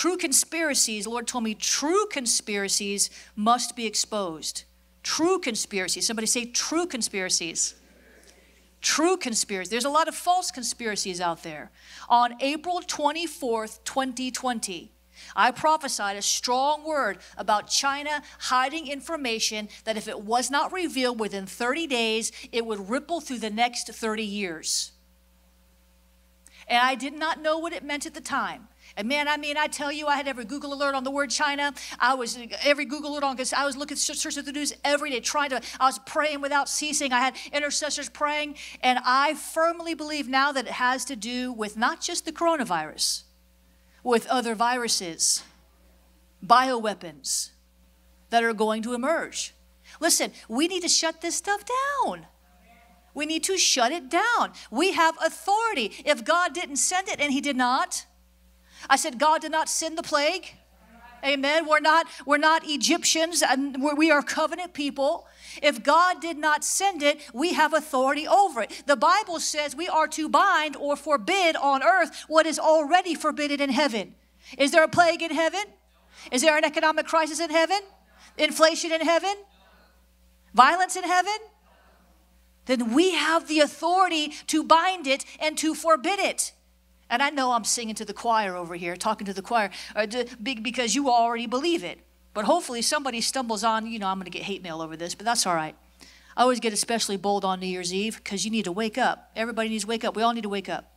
True conspiracies, Lord told me, true conspiracies must be exposed. True conspiracies. Somebody say true conspiracies. True conspiracies. There's a lot of false conspiracies out there. On April 24th, 2020, I prophesied a strong word about China hiding information that if it was not revealed within 30 days, it would ripple through the next 30 years. And I did not know what it meant at the time. And man, I mean, I tell you, I had every Google alert on the word China. I was every Google alert on because I was looking, searching the news every day, trying to. I was praying without ceasing. I had intercessors praying, and I firmly believe now that it has to do with not just the coronavirus, with other viruses, bioweapons that are going to emerge. Listen, we need to shut this stuff down. We need to shut it down. We have authority. If God didn't send it, and He did not, I said, God did not send the plague. Amen. We're not, we're not Egyptians and we are covenant people. If God did not send it, we have authority over it. The Bible says we are to bind or forbid on earth what is already forbidden in heaven. Is there a plague in heaven? Is there an economic crisis in heaven? Inflation in heaven? Violence in heaven? Then we have the authority to bind it and to forbid it. And I know I'm singing to the choir over here, talking to the choir, uh, because you already believe it. But hopefully somebody stumbles on, you know, I'm going to get hate mail over this, but that's all right. I always get especially bold on New Year's Eve because you need to wake up. Everybody needs to wake up. We all need to wake up.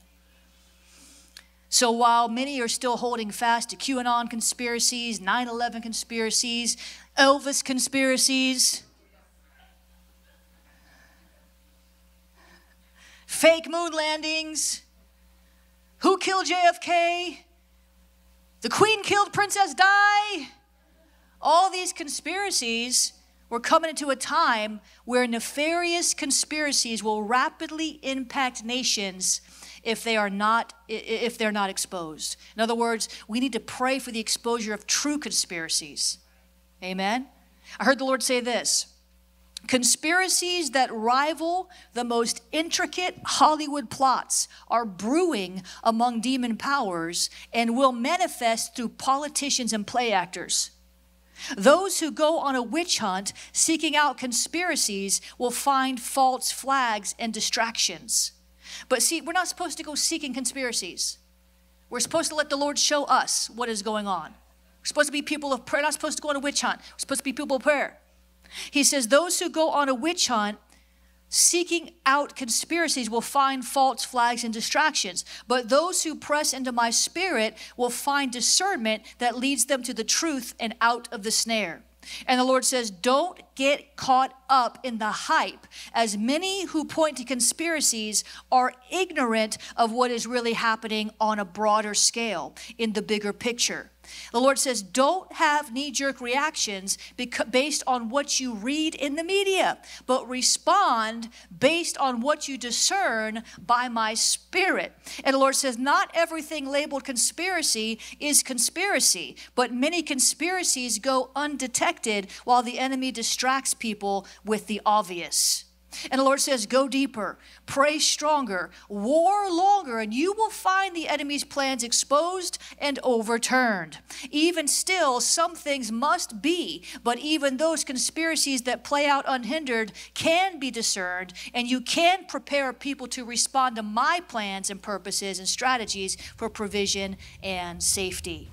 So while many are still holding fast to QAnon conspiracies, 9 11 conspiracies, Elvis conspiracies, fake moon landings, who killed JFK? The Queen killed Princess Di? All these conspiracies we're coming into a time where nefarious conspiracies will rapidly impact nations if they are not if they're not exposed. In other words, we need to pray for the exposure of true conspiracies. Amen. I heard the Lord say this. Conspiracies that rival the most intricate Hollywood plots are brewing among demon powers and will manifest through politicians and play actors. Those who go on a witch hunt seeking out conspiracies will find false flags and distractions. But see, we're not supposed to go seeking conspiracies. We're supposed to let the Lord show us what is going on. We're supposed to be people of prayer, not supposed to go on a witch hunt. We're supposed to be people of prayer. He says, Those who go on a witch hunt seeking out conspiracies will find false flags and distractions. But those who press into my spirit will find discernment that leads them to the truth and out of the snare. And the Lord says, Don't get caught up in the hype, as many who point to conspiracies are ignorant of what is really happening on a broader scale in the bigger picture. The Lord says, don't have knee jerk reactions based on what you read in the media, but respond based on what you discern by my spirit. And the Lord says, not everything labeled conspiracy is conspiracy, but many conspiracies go undetected while the enemy distracts people with the obvious. And the Lord says, Go deeper, pray stronger, war longer, and you will find the enemy's plans exposed and overturned. Even still, some things must be, but even those conspiracies that play out unhindered can be discerned, and you can prepare people to respond to my plans and purposes and strategies for provision and safety.